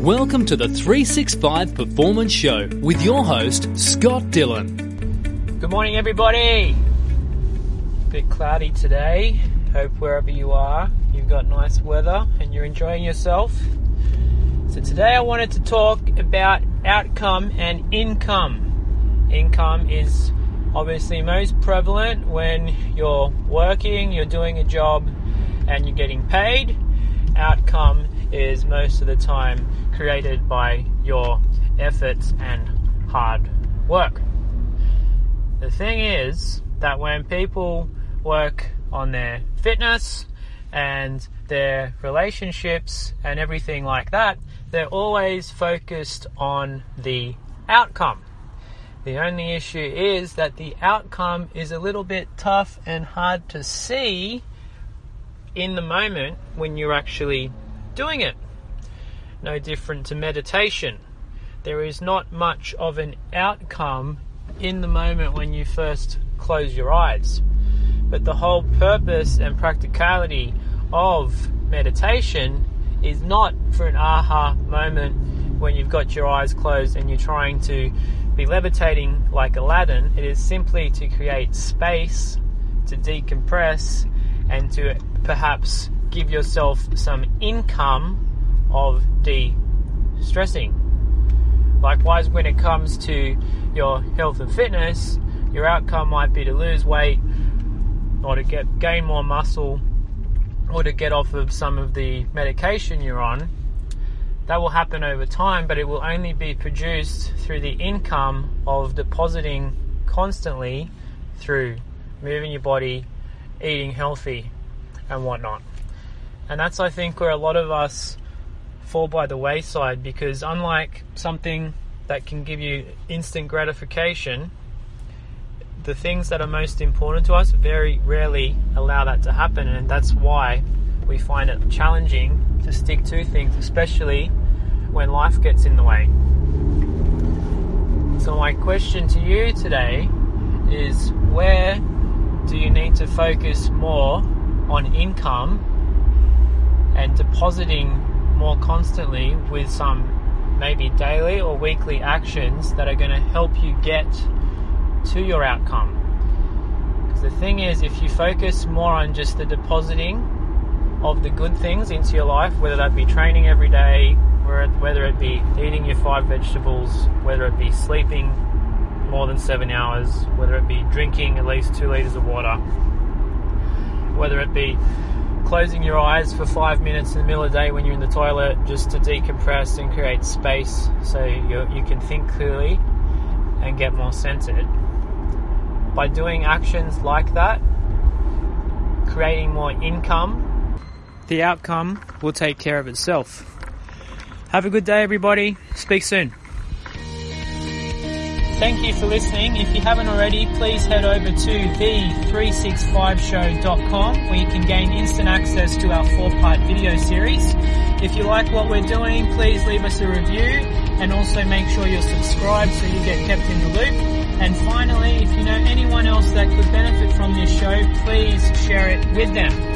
Welcome to the 365 Performance Show with your host, Scott Dillon. Good morning, everybody. Bit cloudy today. Hope wherever you are, you've got nice weather and you're enjoying yourself. So, today I wanted to talk about outcome and income. Income is obviously most prevalent when you're working, you're doing a job, and you're getting paid. Outcome is most of the time created by your efforts and hard work. The thing is that when people work on their fitness and their relationships and everything like that, they're always focused on the outcome. The only issue is that the outcome is a little bit tough and hard to see in the moment when you're actually doing it. No different to meditation. There is not much of an outcome in the moment when you first close your eyes. But the whole purpose and practicality of meditation is not for an aha moment when you've got your eyes closed and you're trying to be levitating like Aladdin. It is simply to create space, to decompress, and to perhaps give yourself some income of de stressing. Likewise, when it comes to your health and fitness, your outcome might be to lose weight or to get gain more muscle or to get off of some of the medication you're on. That will happen over time, but it will only be produced through the income of depositing constantly through moving your body, eating healthy, and whatnot. And that's, I think, where a lot of us fall by the wayside because, unlike something that can give you instant gratification, the things that are most important to us very rarely allow that to happen, and that's why we find it challenging to stick to things, especially when life gets in the way. So, my question to you today is where do you need to focus more on income and depositing more constantly with some maybe daily or weekly actions that are going to help you get to your outcome. Because the thing is, if you focus more on just the depositing of the good things into your life, whether that be training every day, whether it be eating your five vegetables, whether it be sleeping more than seven hours, whether it be drinking at least two liters of water, whether it be closing your eyes for five minutes in the middle of the day when you're in the toilet just to decompress and create space so you, you can think clearly and get more centered. By doing actions like that, creating more income, the outcome will take care of itself. Have a good day, everybody. Speak soon. Thank you for listening. If you haven't already, please head over to the365show.com where you can gain instant access to our four part video series. If you like what we're doing, please leave us a review and also make sure you're subscribed so you get kept in the loop. And finally, if you know anyone else that could benefit from this show, please share it with them.